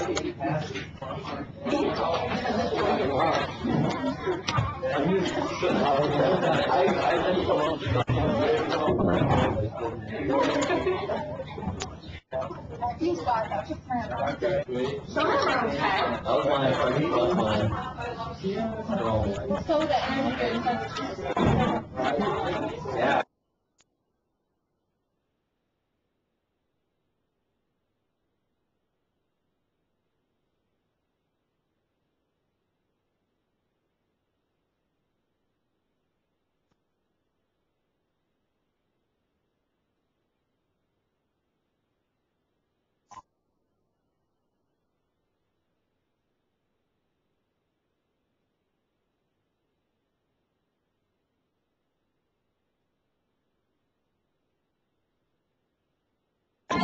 Them. That was mine, that was mine. Soda and Yeah. the first thing she I know, you wouldn't believe how that's.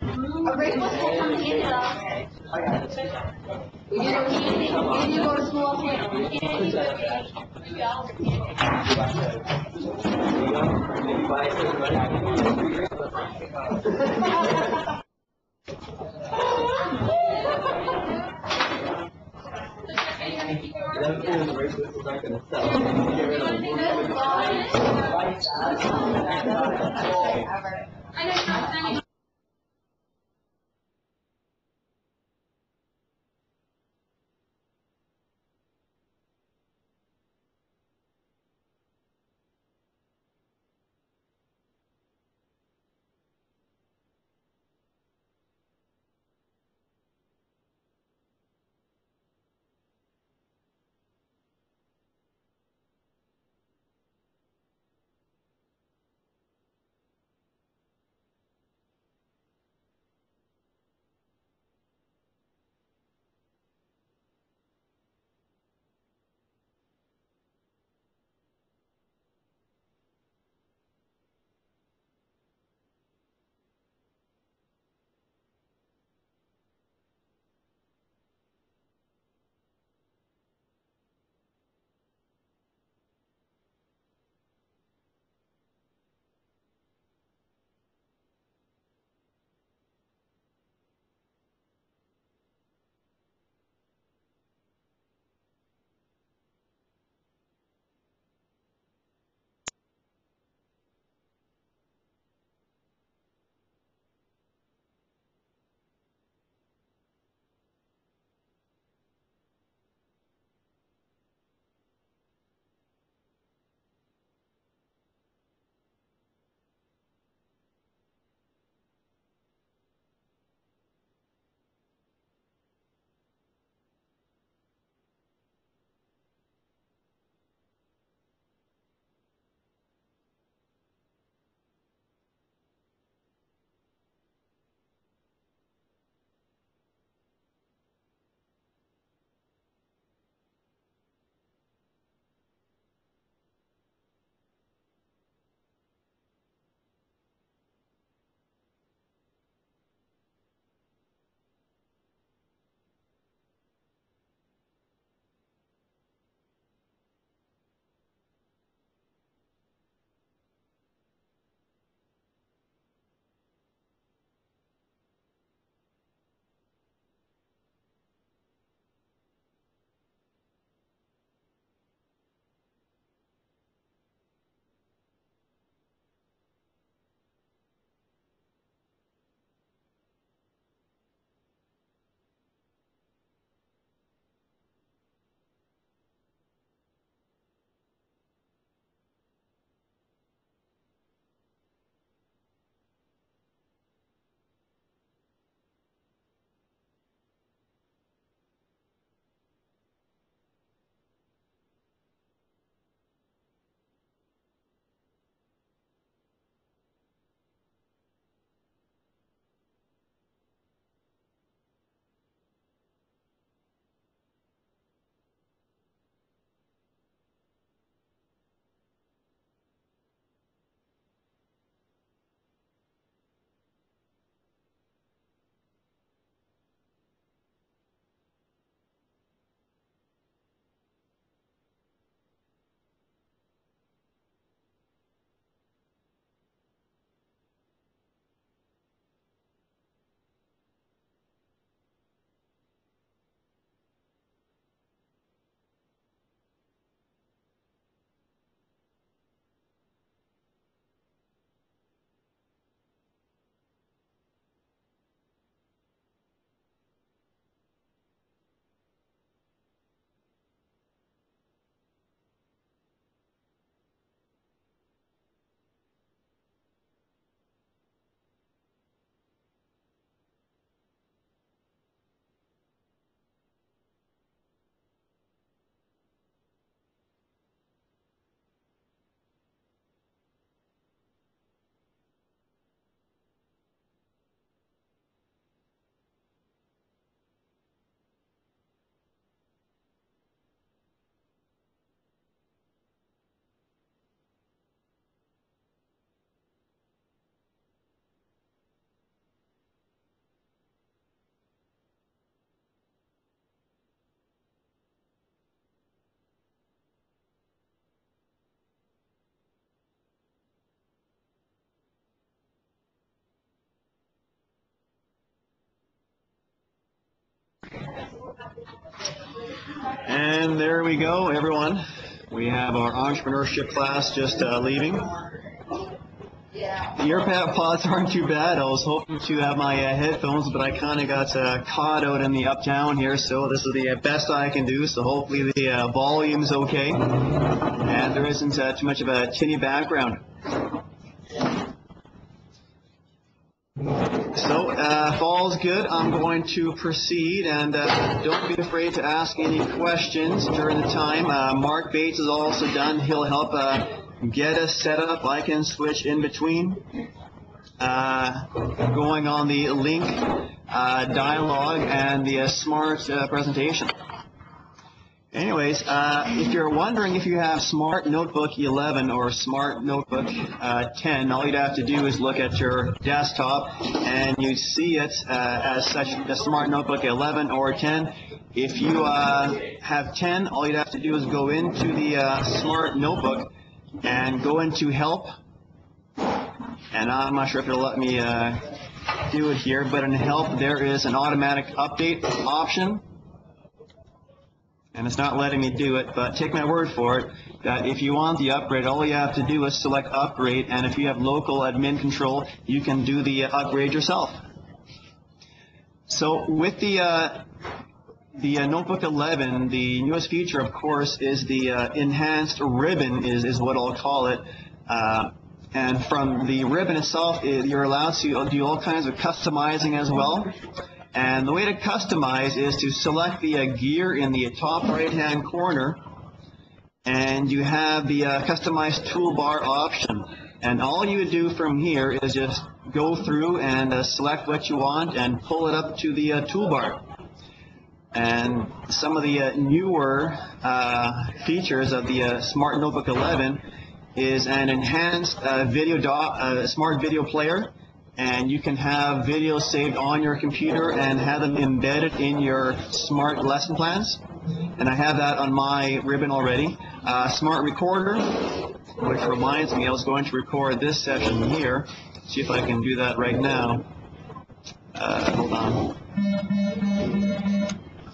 everyone's like, I just want Anyway, you guys. A for coming in though. We didn't go candy, we didn't go to school, candy, candy, but we all. I know, I know. And there we go, everyone. We have our entrepreneurship class just uh, leaving. The earpad pods aren't too bad. I was hoping to have my uh, headphones, but I kind of got uh, caught out in the uptown here, so this is the uh, best I can do. So hopefully the uh, volume's okay, and there isn't uh, too much of a tinny background. So, uh, if all's good, I'm going to proceed, and uh, don't be afraid to ask any questions during the time. Uh, Mark Bates is also done. He'll help uh, get us set up. I can switch in between. Uh, going on the Lync uh, dialogue and the smart presentation. Anyways, uh, if you're wondering if you have Smart Notebook 11 or Smart Notebook uh, 10, all you'd have to do is look at your desktop and you see it uh, as such, the Smart Notebook 11 or 10. If you uh, have 10, all you'd have to do is go into the uh, Smart Notebook and go into Help. And I'm not sure if it'll let me uh, do it here, but in Help there is an automatic update option and it's not letting me do it, but take my word for it that if you want the upgrade, all you have to do is select upgrade, and if you have local admin control, you can do the upgrade yourself. So with the uh, the uh, Notebook 11, the newest feature, of course, is the uh, enhanced ribbon, is, is what I'll call it. Uh, and from the ribbon itself, it, you're allowed to do all kinds of customizing as well. And the way to customize is to select the uh, gear in the top right-hand corner, and you have the uh, customize toolbar option. And all you do from here is just go through and uh, select what you want and pull it up to the uh, toolbar. And some of the uh, newer uh, features of the Smart Notebook 11 is an enhanced video smart video player and you can have videos saved on your computer and have them embedded in your smart lesson plans. And I have that on my ribbon already. Uh, smart recorder, which reminds me I was going to record this session here. See if I can do that right now. Uh, hold on.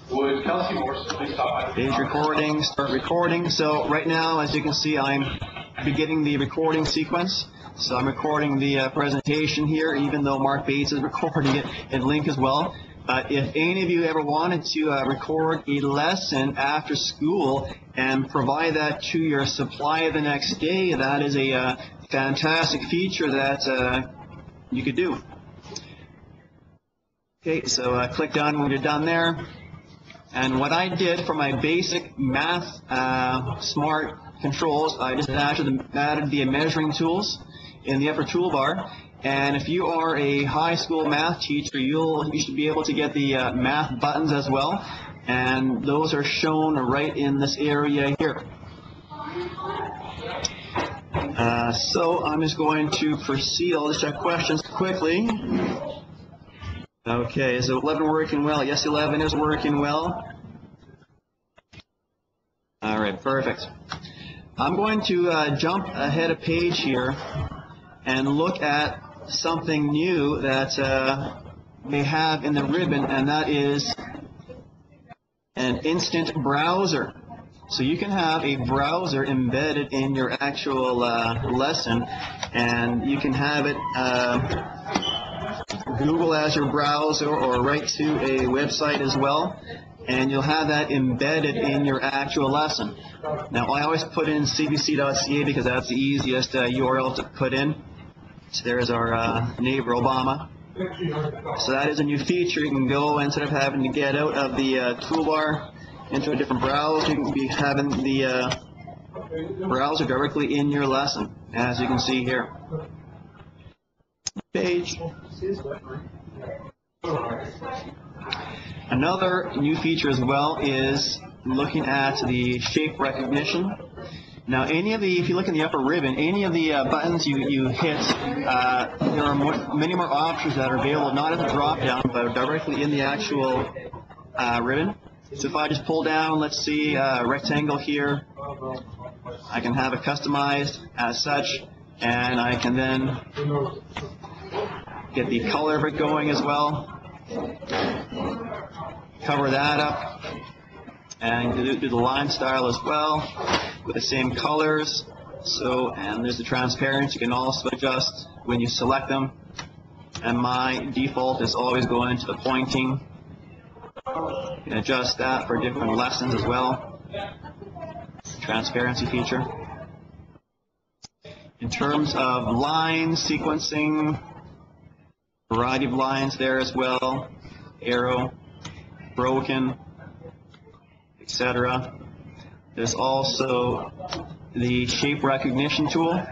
Would Kelsey Morrison please stop by? Page recording, start recording. So right now, as you can see, I'm beginning the recording sequence. So I'm recording the uh, presentation here, even though Mark Bates is recording it and Lync as well. But if any of you ever wanted to uh, record a lesson after school and provide that to your supply the next day, that is a uh, fantastic feature that uh, you could do. Okay, so uh, click done when you're done there. And what I did for my basic math smart controls, I just added the, added the measuring tools in the upper toolbar. And if you are a high school math teacher, you'll you should be able to get the uh, math buttons as well. And those are shown right in this area here. Uh, so I'm just going to proceed. I'll just check questions quickly. Okay, is 11 working well? Yes, 11 is working well. All right, perfect. I'm going to uh, jump ahead a page here and look at something new that uh, they have in the ribbon, and that is an instant browser. So you can have a browser embedded in your actual uh, lesson, and you can have it uh, Google as your browser or right to a website as well, and you'll have that embedded in your actual lesson. Now, I always put in cbc.ca because that's the easiest uh, URL to put in. So there's our uh, neighbor, Obama. So that is a new feature. You can go instead of having to get out of the uh, toolbar into a different browser, you can be having the uh, browser directly in your lesson, as you can see here. Page. Another new feature as well is looking at the shape recognition. Now, any of the, if you look in the upper ribbon, any of the uh, buttons you, you hit, uh, there are more, many more options that are available, not as a drop down, but directly in the actual uh, ribbon. So if I just pull down, let's see, uh, rectangle here, I can have it customized as such, and I can then get the color of it going as well. cover that up and do, do the line style as well with the same colors. So, and there's the transparency you can also adjust when you select them. And my default is always going to the pointing. You can adjust that for different lessons as well. Transparency feature. In terms of line sequencing, variety of lines there as well, arrow, broken, etc. There's also the shape recognition tool.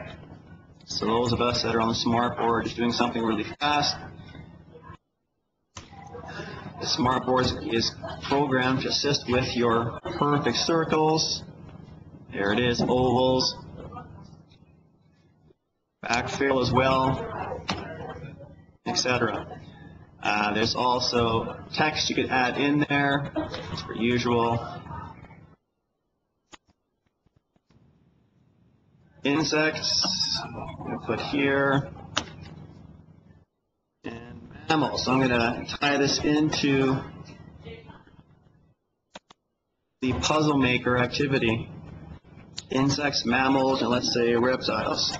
So those of us that are on the smart board just doing something really fast, the smart board is programmed to assist with your perfect circles. There it is, ovals, backfill as well, etc. Uh, there's also text you could add in there, as per usual. Insects, I'm put here. And mammals, I'm going to tie this into the puzzle maker activity. Insects, mammals, and let's say reptiles.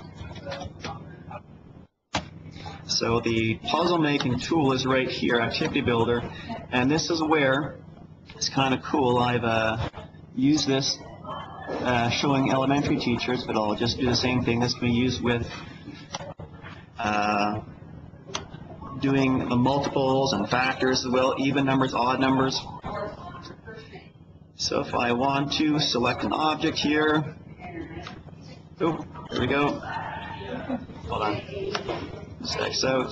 So the puzzle making tool is right here, Activity Builder, and this is where it's kind of cool. I've uh, used this uh, showing elementary teachers, but I'll just do the same thing. This can be used with uh, doing the multiples and factors as well, even numbers, odd numbers. So if I want to select an object here, oh, there we go. Hold on. This X out.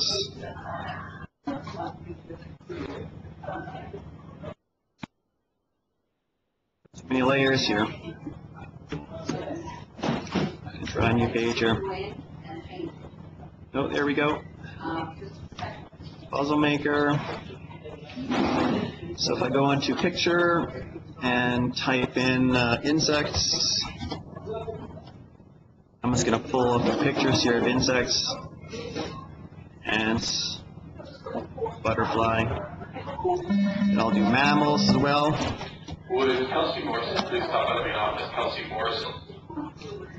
Many layers here. Try a new page here. Oh, there we go. Puzzle maker. So if I go into picture and type in uh, insects, I'm just going to pull up the pictures here of insects, ants, butterfly, and I'll do mammals as well. Would Kelsey Morrison please stop by the office, Kelsey Morrison?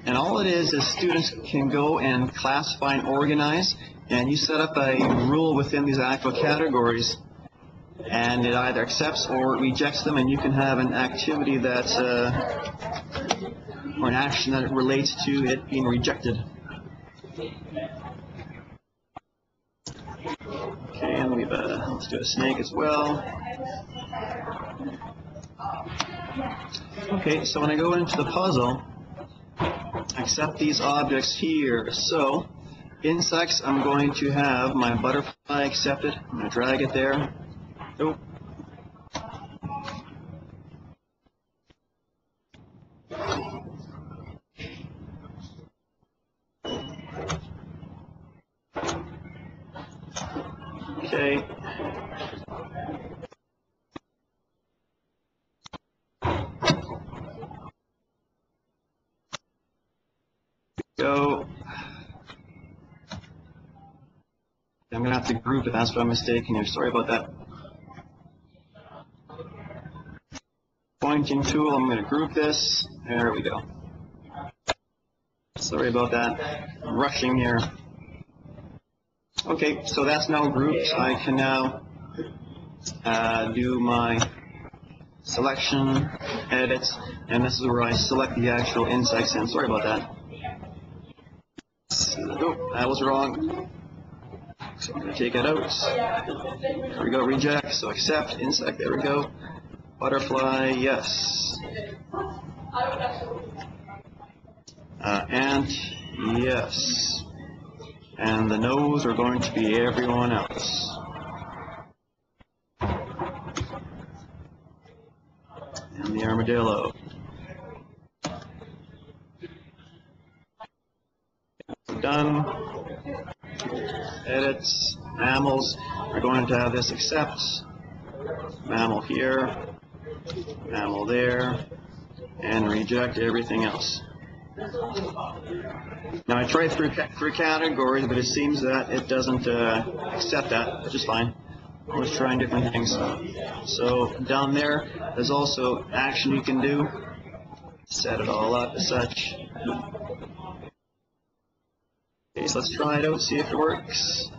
And all it is, is students can go and classify and organize, and you set up a rule within these actual categories, and it either accepts or rejects them, and you can have an activity that's, uh, or an action that relates to it being rejected. Okay, and we've, uh, let's do a snake as well. Okay, so when I go into the puzzle, accept these objects here. So, insects, I'm going to have my butterfly accepted. I'm going to drag it there. Nope. Okay. Go. I'm gonna have to what I'm here, sorry about that. Pointing tool, I'm gonna group this, there we go. Sorry about that, I'm rushing here. Okay, so that's now grouped, I can now uh, do my selection, edits, and this is where I select the actual insects in, sorry about that. Oh, that was wrong. So I'm going to take out. There we go, reject. So accept, insect, there we go. Butterfly, yes. Uh, ant, yes. And the nose are going to be everyone else. And the armadillo. Done. Edits, mammals, we're going to have this accept. Mammal here, mammal there, and reject everything else. Now I tried through, through categories, but it seems that it doesn't uh, accept that, which is fine. always trying different things. So down there, there's also action you can do. Set it all up as such. Okay, so let's try it out, see if it works.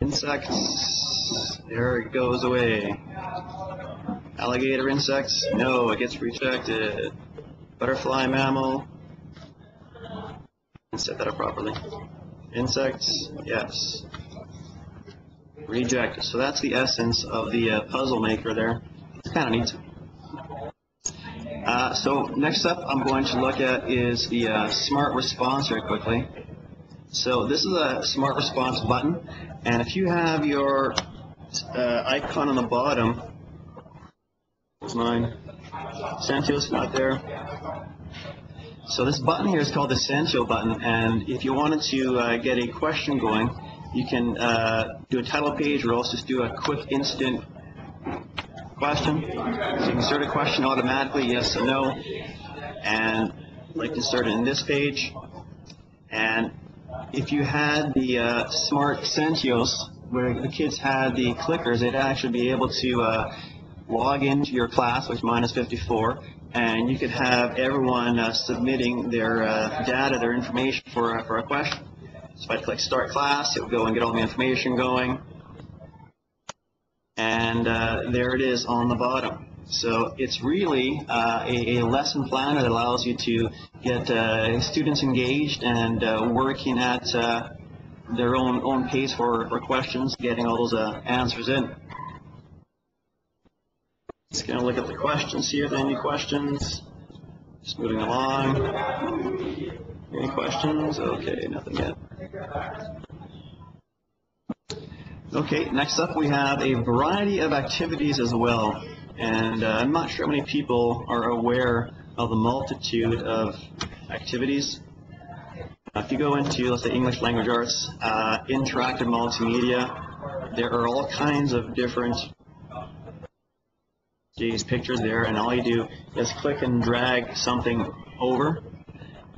Insects. There it goes away. Alligator insects. No, it gets rejected. Butterfly mammal. Set that up properly. Insects. Yes. Rejected. So that's the essence of the uh, puzzle maker there. It's kind of neat. Uh, so next up I'm going to look at is the uh, smart response very quickly. So this is a smart response button, and if you have your uh, icon on the bottom, it's mine, Senteo's not there. So this button here is called the Santio button, and if you wanted to uh, get a question going, you can uh, do a title page or else just do a quick instant question. So you can insert a question automatically, yes or no, and like insert it in this page. And if you had the uh, smart Senteos, where the kids had the clickers, they'd actually be able to uh, log into your class, which mine is 54, and you could have everyone uh, submitting their uh, data, their information for, uh, for a question. So if I click Start Class, it would go and get all the information going. And uh, there it is on the bottom. So it's really uh, a, a lesson plan that allows you to get uh, students engaged and uh, working at uh, their own own pace for, for questions, getting all those uh, answers in. Just gonna look at the questions, are any questions. Just moving along. Any questions? Okay, nothing yet. Okay, next up we have a variety of activities as well. And uh, I'm not sure how many people are aware of the multitude of activities. Uh, if you go into, let's say, English language arts, uh, interactive multimedia, there are all kinds of different these pictures there, and all you do is click and drag something over.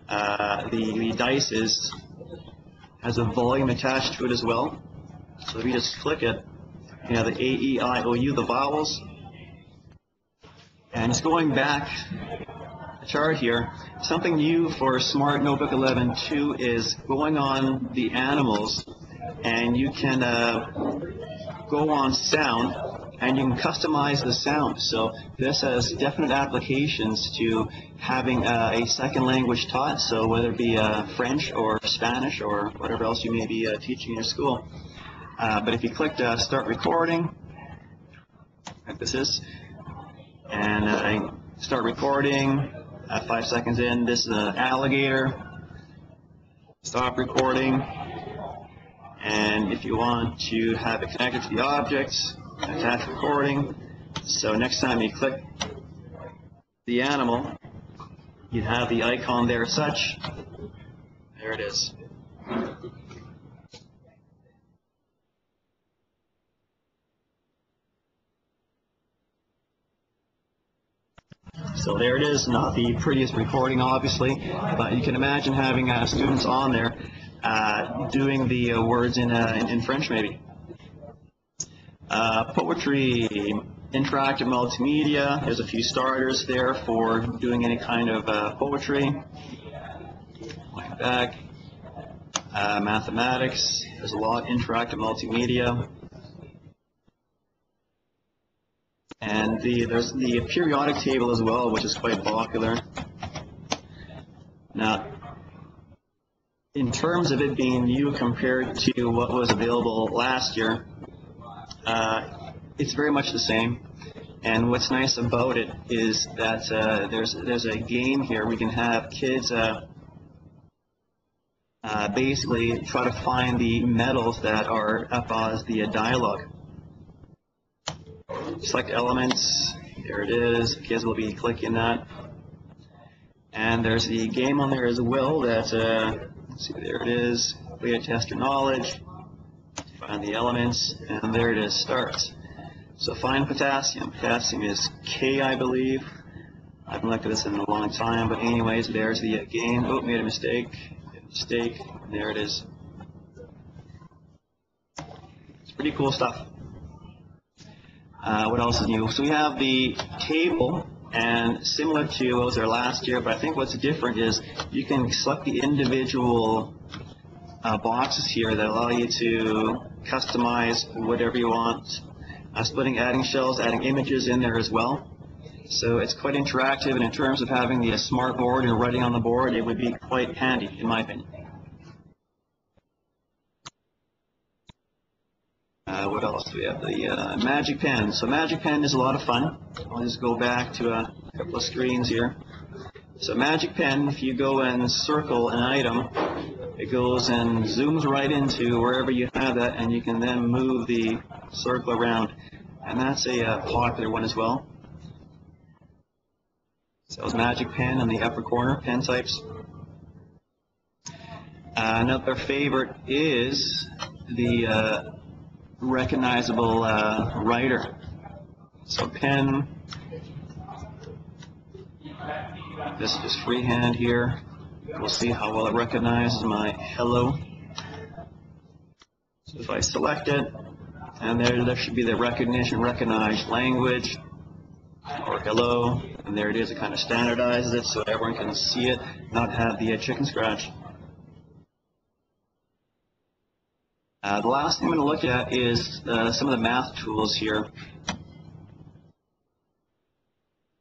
Uh, the, the dice is has a volume attached to it as well. So if you just click it, you have the A, E, I, O, U, the vowels. And just going back the chart here, something new for Smart Notebook 11.2 is going on the animals, and you can uh, go on sound, and you can customize the sound. So this has definite applications to having uh, a second language taught, so whether it be uh, French or Spanish or whatever else you may be uh, teaching in your school. Uh, but if you click uh, Start Recording, like this is, and I start recording, uh, five seconds in, this is an alligator, stop recording, and if you want to have it connected to the objects, attach recording, so next time you click the animal, you have the icon there such, there it is. So there it is, not the prettiest recording, obviously, but you can imagine having uh, students on there uh, doing the uh, words in, uh, in, in French, maybe. Uh, poetry, interactive multimedia, there's a few starters there for doing any kind of poetry. Like back. Mathematics, there's a lot, of interactive multimedia. And the, there's the periodic table as well, which is quite popular. Now, in terms of it being new compared to what was available last year, uh, it's very much the same. And what's nice about it is that uh, there's there's a game here. We can have kids uh, uh, basically try to find the metals that are up as the dialogue select elements. There it is. Kids will be clicking that. And there's the game on there as well. That uh, let's see, there it is. Way to test your knowledge. Find the elements, and there it is. Starts. So find potassium. Potassium is K, I believe. I haven't looked at this in a long time, but anyways, there's the game. Oh, made a mistake. Mistake. There it is. It's pretty cool stuff. Uh, what else is new? So we have the table, and similar to what was there last year, but I think what's different is you can select the individual uh, boxes here that allow you to customize whatever you want. Uh, splitting, adding shells, adding images in there as well. So it's quite interactive, and in terms of having the smart board and writing on the board, it would be quite handy, in my opinion. What else do we have? The uh, Magic Pen. So Magic Pen is a lot of fun. I'll just go back to a couple of screens here. So Magic Pen, if you go and circle an item, it goes and zooms right into wherever you have that, and you can then move the circle around. And that's a uh, popular one as well. So it's Magic Pen in the upper corner, pen types. Uh, another favorite is the uh, recognizable uh, writer. So pen, this is freehand here. We'll see how well it recognizes my hello. So if I select it, and there, there should be the recognition, recognized language, or hello, and there it is. It kind of standardizes it so everyone can see it, not have the uh, chicken scratch. Uh, the last thing I'm going to look at is uh, some of the math tools here.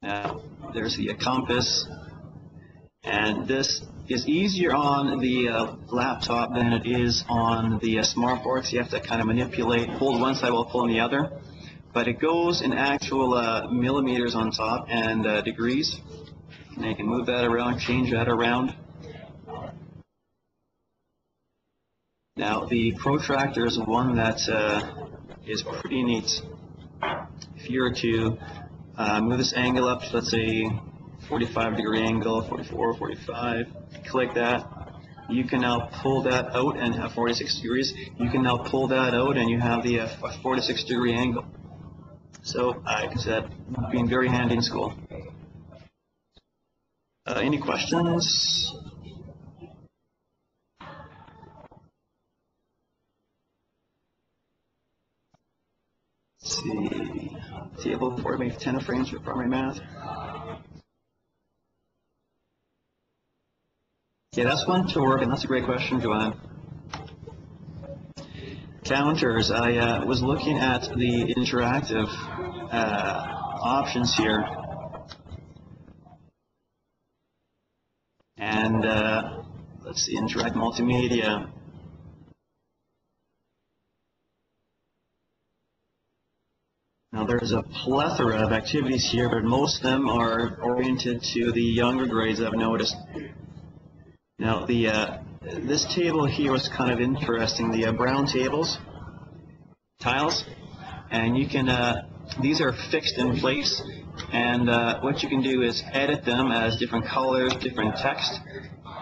Now, there's the compass, and this is easier on the uh, laptop than it is on the uh, smartboard. You have to kind of manipulate, hold one side while pulling the other. But it goes in actual uh, millimeters on top and uh, degrees. And you can move that around, change that around. Now, the protractor is one that uh, is pretty neat. If you were to uh, move this angle up, to let's say 45 degree angle, 44, 45, click that, you can now pull that out and have 46 degrees. You can now pull that out and you have the uh, 46 degree angle. So I consider that being very handy in school. Uh, any questions? Let's Table for maybe 10 frames for primary math. Yeah, that's one to work, and that's a great question, Joanne. Counters, I uh, was looking at the interactive uh, options here. And uh, let's see, interact multimedia. Now there's a plethora of activities here, but most of them are oriented to the younger grades I've noticed. Now the uh, this table here was kind of interesting. The uh, brown tables, tiles, and you can uh, these are fixed in place. And uh, what you can do is edit them as different colors, different text,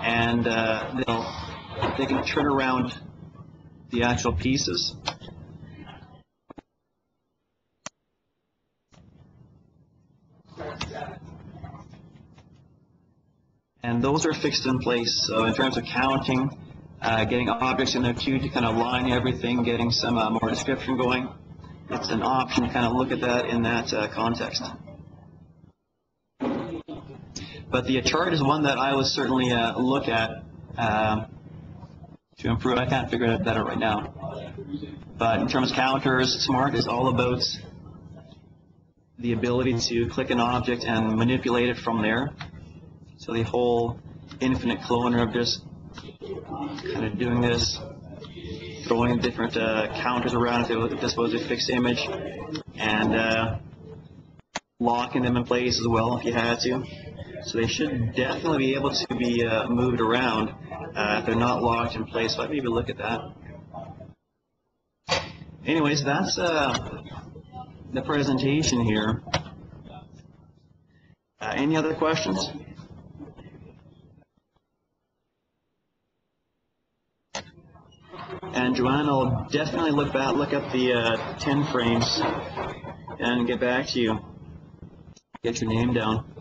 and uh, they'll they can turn around the actual pieces. And those are fixed in place. So in terms of counting, uh, getting objects in there too to kind of line everything, getting some uh, more description going, it's an option to kind of look at that in that uh, context. But the chart is one that I would certainly uh, look at um, to improve. I can't figure it out better right now. But in terms of counters, Smart is all about the ability to click an object and manipulate it from there. So the whole infinite cloner of just kind of doing this, throwing different uh, counters around if, if this was a fixed image, and uh, locking them in place as well if you had to. So they should definitely be able to be uh, moved around uh, if they're not locked in place. So I'd maybe look at that. Anyways, that's uh, the presentation here. Uh, any other questions? And Joanne will definitely look back, look up the uh, 10 frames and get back to you. Get your name down.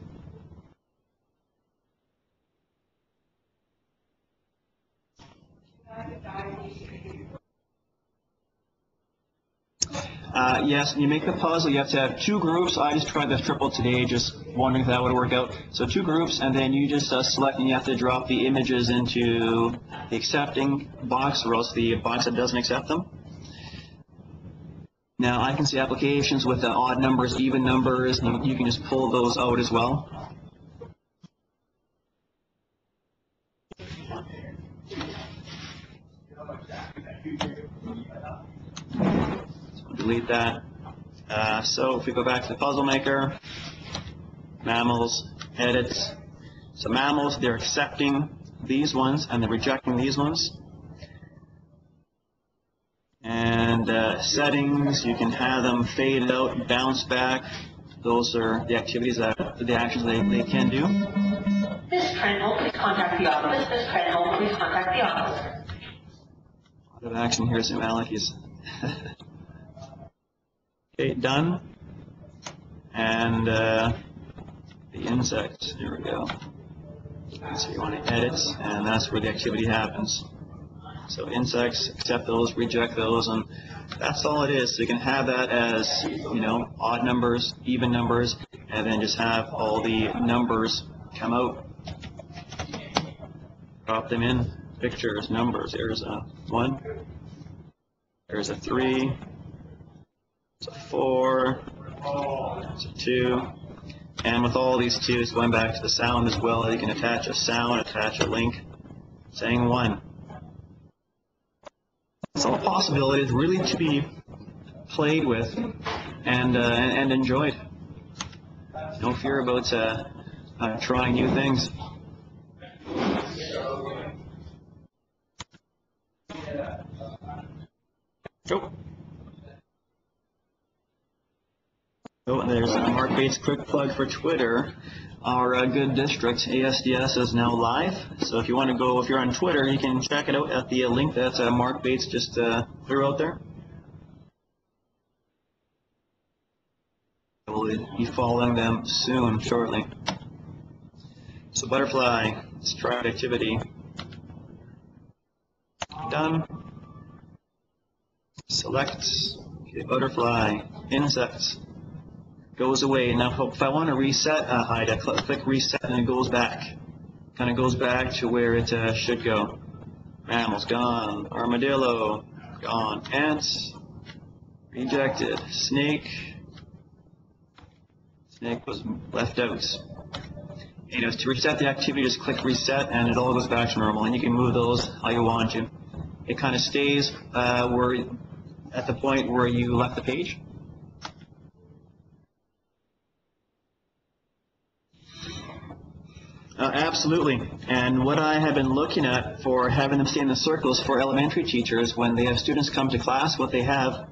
Uh, yes, you make the puzzle, you have to have two groups. I just tried the triple today, just wondering if that would work out. So two groups, and then you just uh, select and you have to drop the images into the accepting box or else the box that doesn't accept them. Now, I can see applications with uh, odd numbers, even numbers, and you can just pull those out as well. That. Uh, so if we go back to the puzzle maker, mammals, edits. So mammals, they're accepting these ones and they're rejecting these ones. And uh, settings, you can have them fade out, bounce back. Those are the activities that, the actions they, they can do. This is please contact the office. This is Crandall, please contact the office. A lot of action here, St. Malachy's. okay, done. And uh, the insects, there we go. So you want to edit, and that's where the activity happens. So insects, accept those, reject those, and that's all it is. So you can have that as, you know, odd numbers, even numbers, and then just have all the numbers come out. Drop them in, pictures, numbers. There's a one, there's a three, four, two, and with all these twos, going back to the sound as well, you can attach a sound, attach a link, saying one. So all possibilities really to be played with and uh, and enjoyed. No fear about uh, uh, trying new things. Oh. Oh, there's a Mark Bates quick plug for Twitter. Our uh, good district, ASDS, is now live. So if you want to go, if you're on Twitter, you can check it out at the link that uh, Mark Bates just uh, threw out there. We'll be following them soon, shortly. So butterfly, let's try activity. Done. Select okay, butterfly, insects, goes away. Now, if I want to reset uh, hide, I cl click reset and it goes back. Kind of goes back to where it uh, should go. Mammals gone, armadillo gone, ants rejected, snake. Snake was left out. You know, to reset the activity, just click reset and it all goes back to normal. And you can move those how you want to. It kind of stays uh, where at the point where you left the page. Uh, absolutely. And what I have been looking at for having them stay in the circles for elementary teachers, when they have students come to class, what they have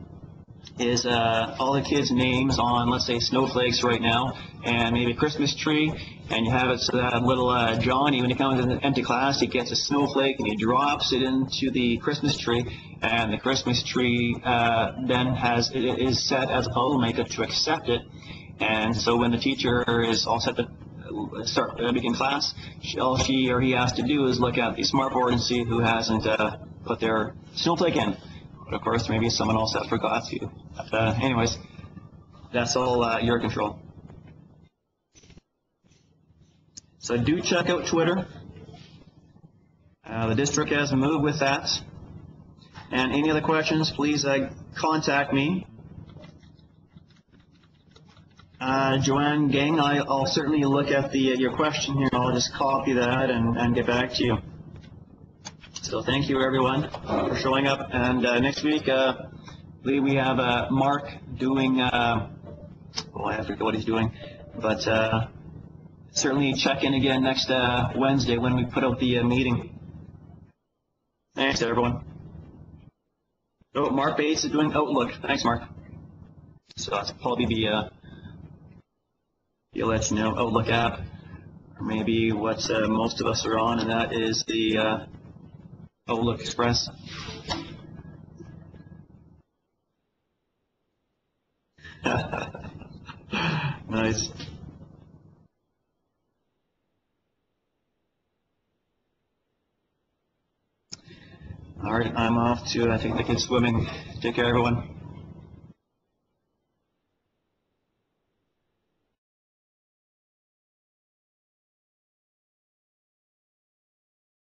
is uh, all the kids' names on, let's say, snowflakes right now, and maybe a Christmas tree, and you have it so that little uh, Johnny, when he comes into empty class, he gets a snowflake and he drops it into the Christmas tree, and the Christmas tree uh, then has it is set as a puzzle maker to accept it, and so when the teacher is all set to start uh, begin class, she, all she or he has to do is look at the smartboard and see who hasn't uh, put their snowflake in. But of course, maybe someone else that forgot to. But, uh, anyways, that's all uh, your control. So do check out Twitter. Uh, the district has moved with that. And any other questions, please uh, contact me. Uh, Joanne Gang, I, I'll certainly look at the your question here. I'll just copy that and, and get back to you. So thank you everyone for showing up. And uh, next week, uh, I we have uh, Mark doing. Uh, oh, I forget what he's doing, but uh, certainly check in again next uh, Wednesday when we put out the meeting. Thanks everyone. Oh, Mark Bates is doing Outlook. Thanks, Mark. So that's probably the. He'll let you know Outlook app, or maybe what uh, most of us are on, and that is the uh, Outlook Express. nice. All right, I'm off to, I think, the kids swimming. Take care, everyone.